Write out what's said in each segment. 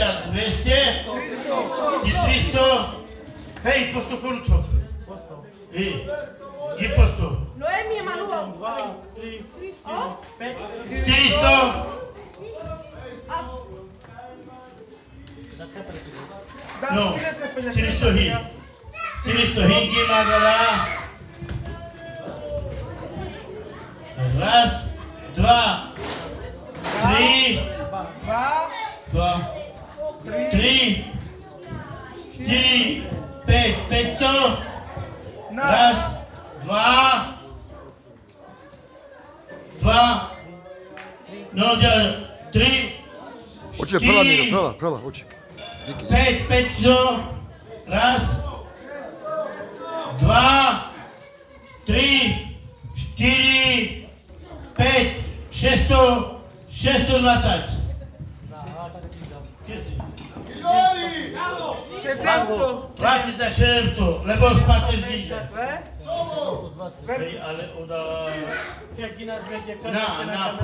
1200 i 300 hej No, 400 hi. 400 hi magala? Raz, три, четири, пет, петто, раз, два, два, но три, четири, пет, петто, раз, два, три, четири, пет, шесто, шесто двадцать. 600! Vrátit na 600, nebo špatně zvíře. Vej, ale ona... Na, na na, na, na, na, na, na, na,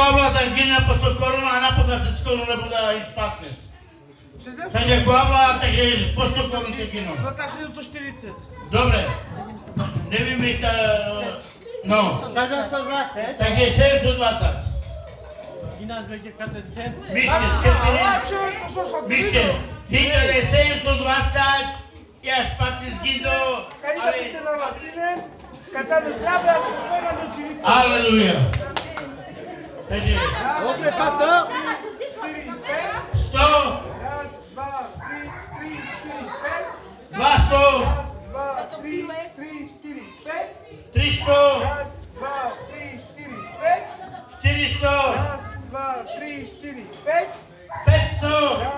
na, na, na, na, na, korun a na po 20 korun, na, na, na, na, na, na, na, na, na, korun na, na, na, na, na, na, Nevím, na, na, No. na, na, Mistis, këtërin Mistis, hitë dhe sejnë të dvacat Jash pak të zgindo Kajtë të të në vasinën Këta në zdrave atë të përra në qivitën Aleluja Oh.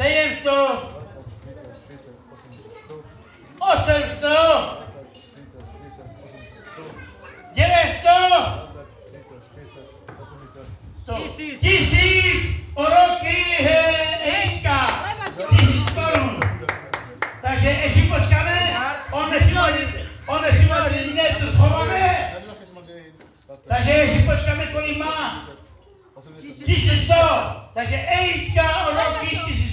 700! 800! 900! Tisíc! Oroky Hejka! Tisíc korun! Takže ještě počkáme, on má, on má něco schováme, takže ještě počkáme, kolik má. 1100, takže Ejka Oroky 1100.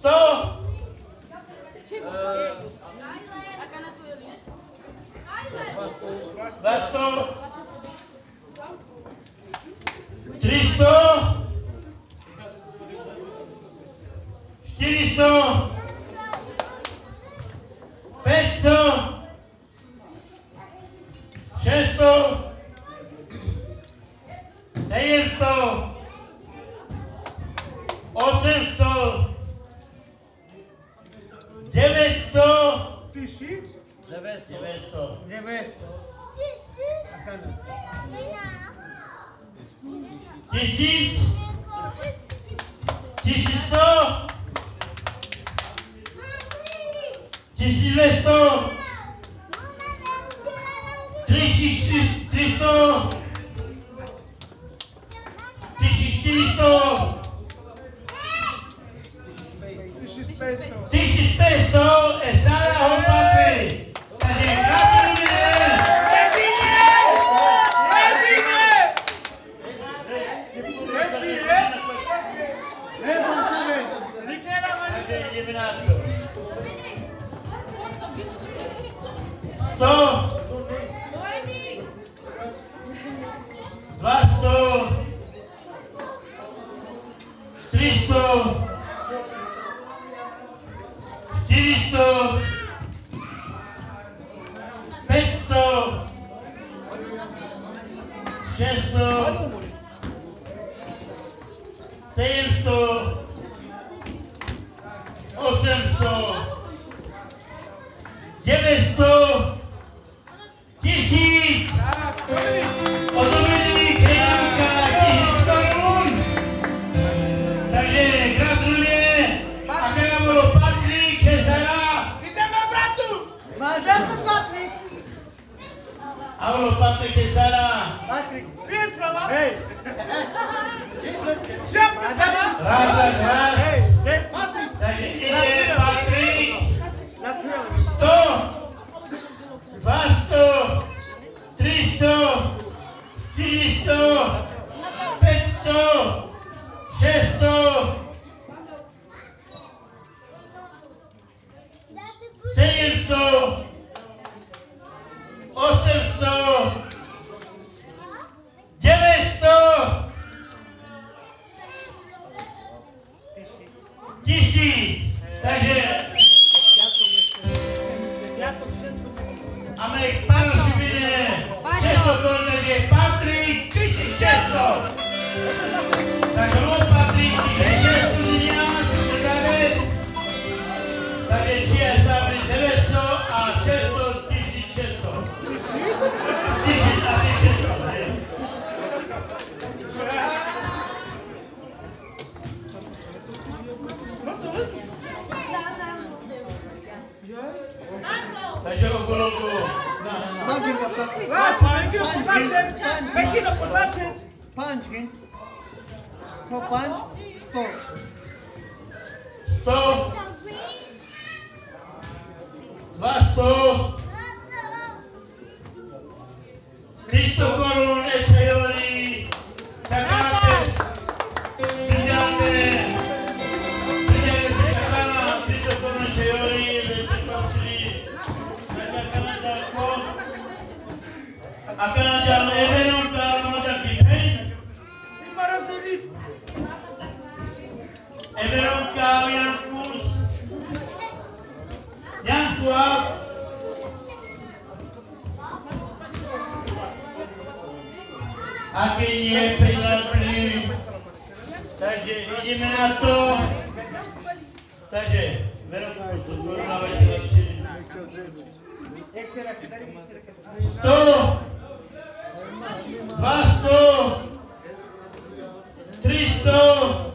Sto! Dva sto! Tři sto! Čtyři sto! Pět sto! Šest sto! Sedm sto! Osm sto! 900. Fichit? 900. 900. 900. Acana. 1000. 1100. 1100. 300. 300. estão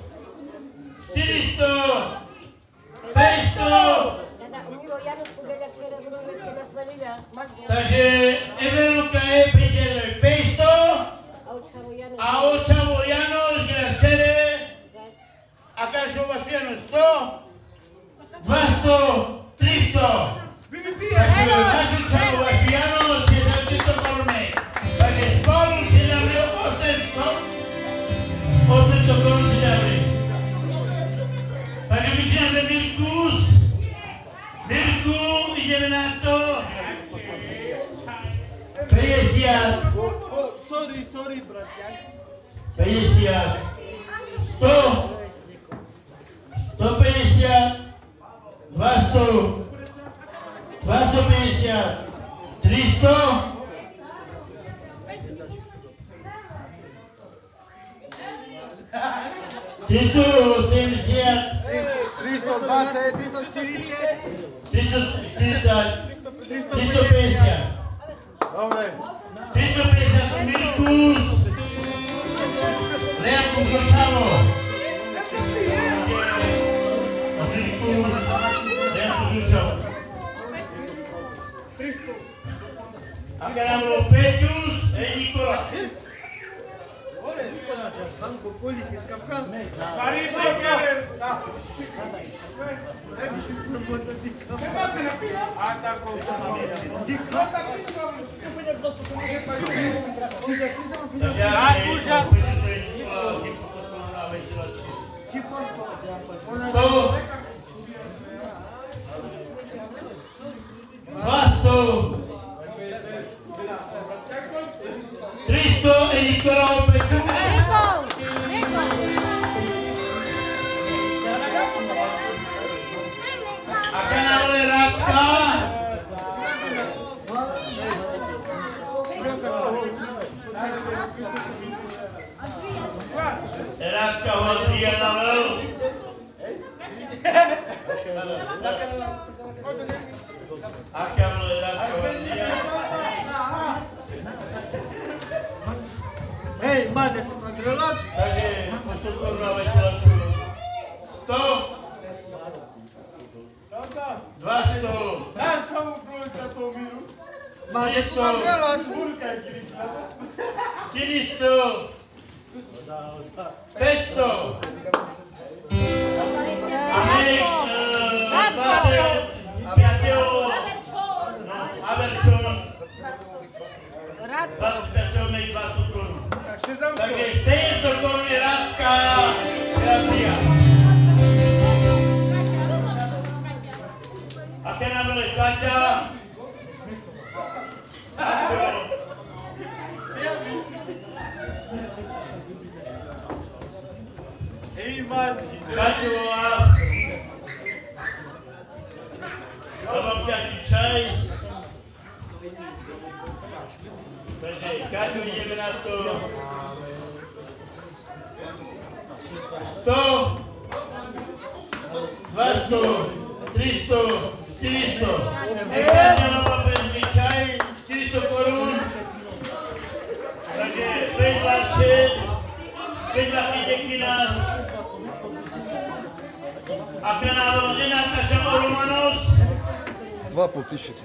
Два подписчика.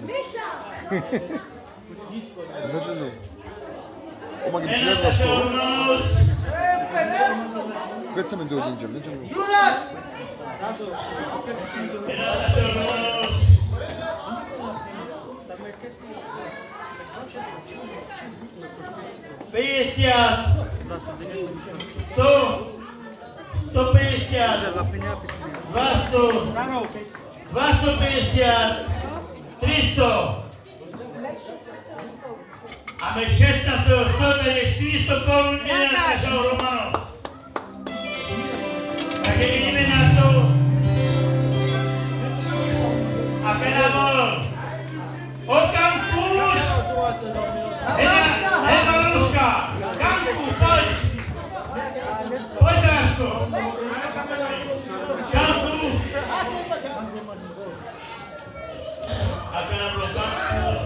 Даже не. Ama gibi şeyler nasıl olur? Kaçsam dördüncü, ne canım? Jurat! пятьдесят, сто, сто пятьдесят, два сто, два сто пятьдесят, триста. Ами 16 стотна е 400 корни не нашел Романов. Така ги именато. Апеламо. O Cancus é Barusca. Cancu, pode. Pode, Astro. Cancu. Apenas bloquear.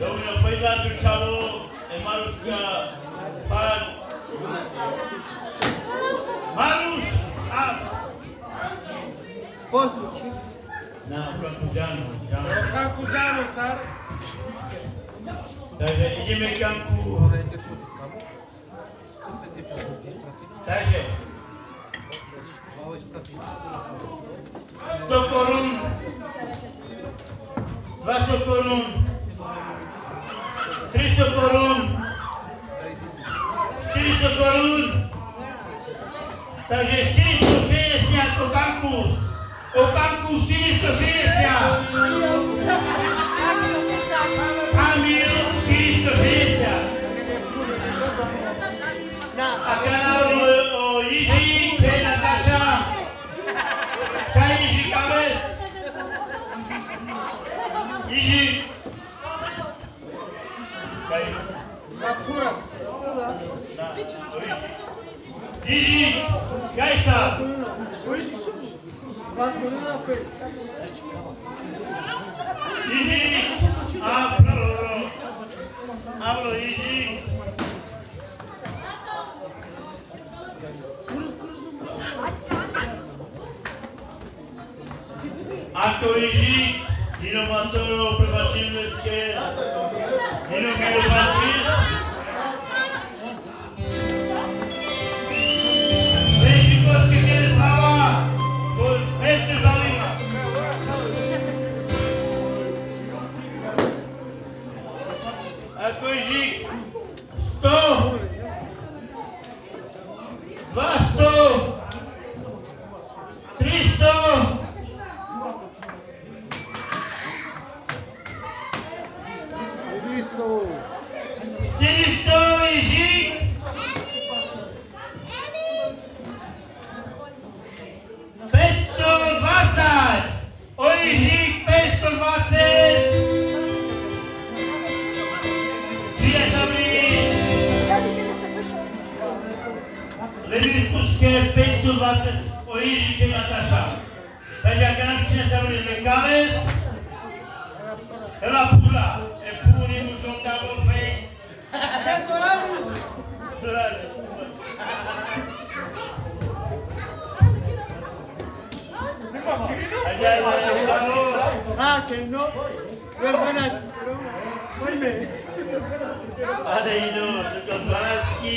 Eu me fui lá do Chavo. É Marusca. Para. Marus. Ah. posto Posso, Na, Campugiano. Campugiano, sabe? Takže ideme kampu. Takže. 100 korun. 200 korun. 300 korun. 400 korun. Takže 400 Pe. Iži, Abro, Abro, Iži. Ako Iži, Dino Matoro, Prebačilske, Dino Milo Bačis. 520 Oižiče Nataša. Takže ak nám čine sa mi Lekales, Ela pura, e puri mu son davo fej. Zrali. Aja, aja, aja. Ah, que no. Los buenas. Oíme. Ada ido, suka Dvanaski.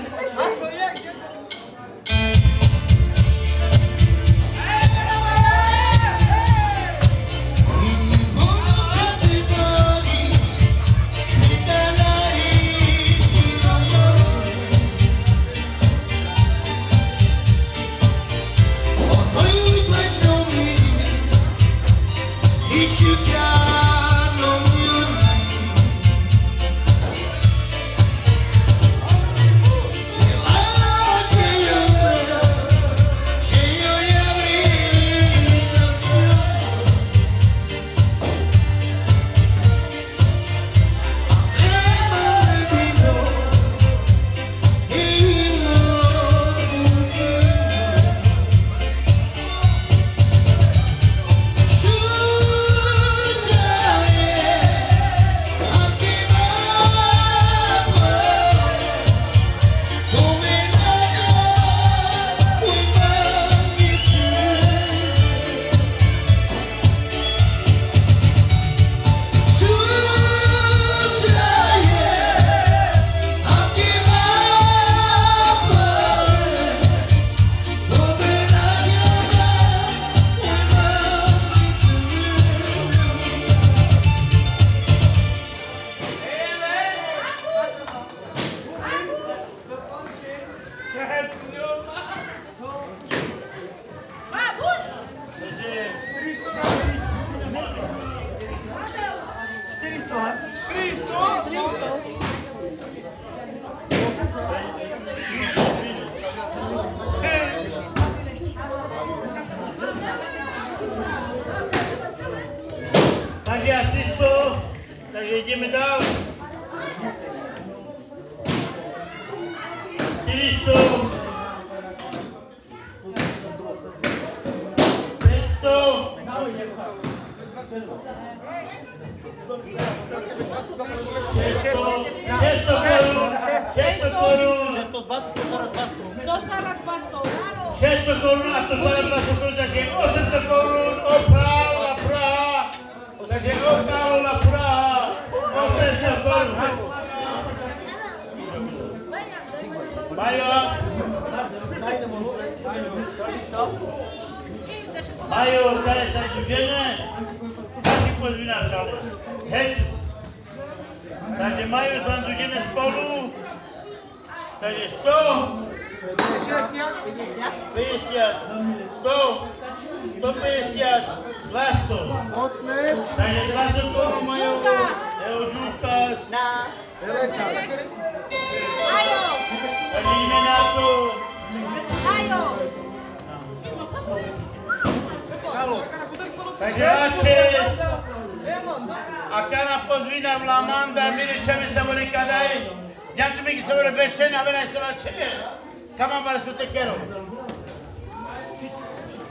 takže majú sa družene spolu, takže 100, 50, 100, 150, 200. Otles. Takže 200 korun majú. Evo Đukas. Veleča. Ajo! Takže ideme na to. Ajo! Takže Ačes. Akan apozvina vlamanda miri čevi se mori kadai. Jantu mi ki se mori bešena vena isora čevi. Kama mara su te kero.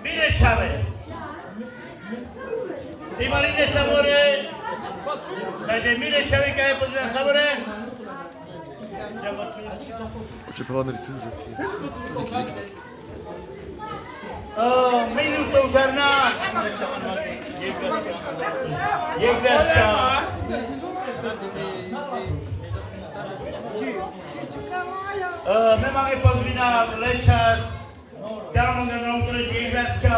Mire čave. Ti marine se mori. Takže mire čevi kada je pozvina se mori. Hoće prodati tužak. Diki, diki, diki. Minuta užarna. Minuta užarna. Kveska. Je kveska. Uh, my máme pozvina lečas. Dámo ga na autor je kveska.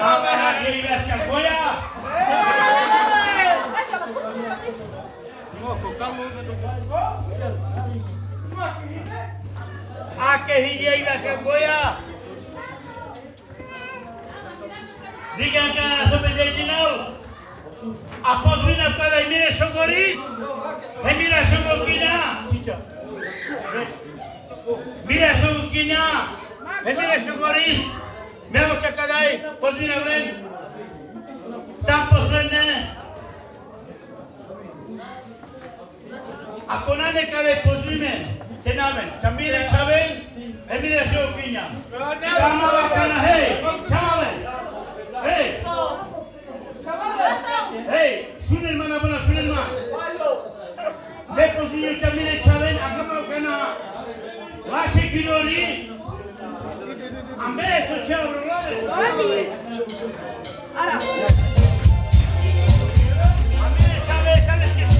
Ale je kveska koja. Aké hydie je Liganka Asopelejinau. Apozvina Kala Shogoris. Emira Shogokina. Mira Shogokina. Emira Shogoris. Meu Chakadai. Pozvina Glen. Sam Pozvina. Ako nade kada je pozvime, te namen, čamire čaven, emire se Hey, sunen mana bana sunen ma. Depozi ni tamire txaren akama ukena. Lache gidori. Ambe eso txabro lade. Ara. Amire txabe, txabe, txabe.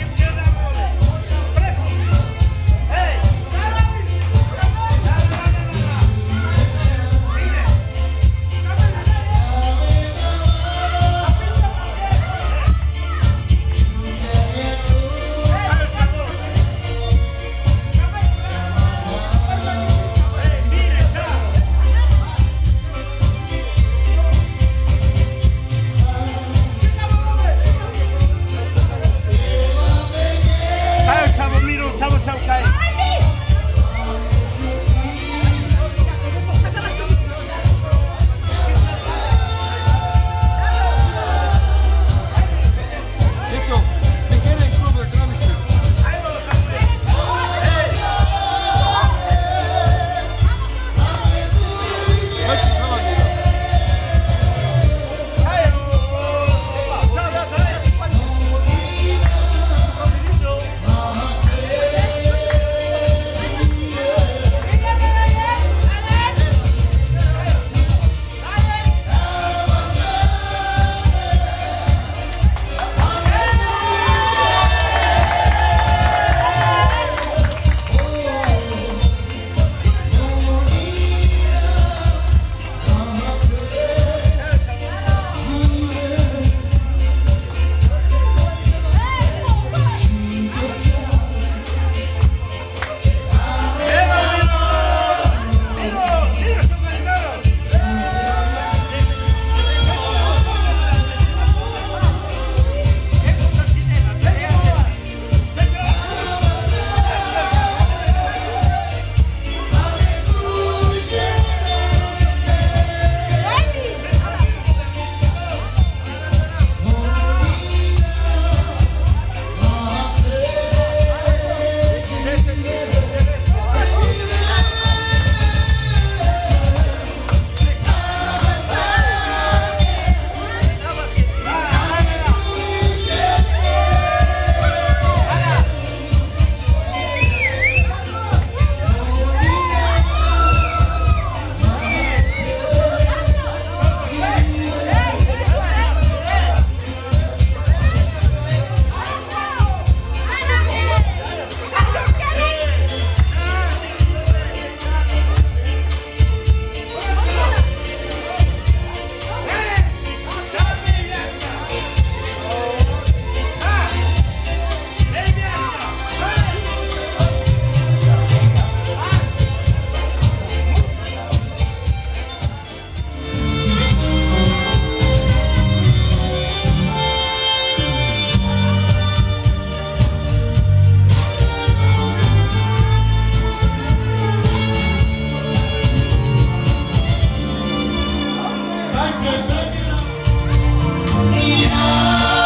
Yeah.